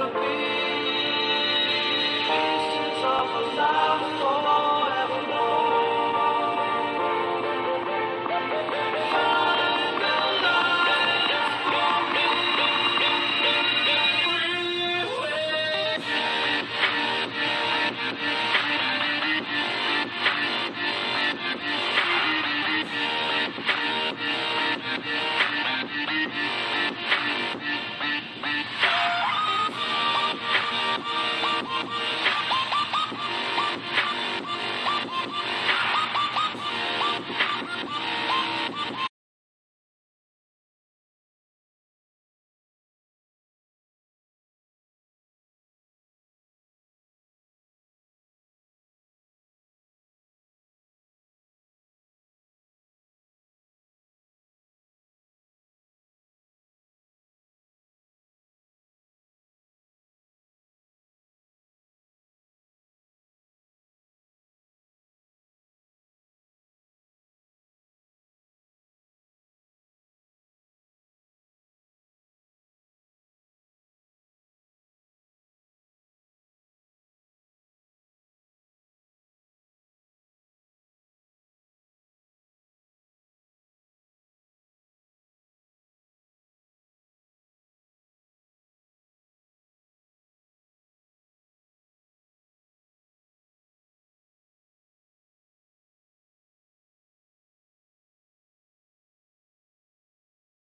of me.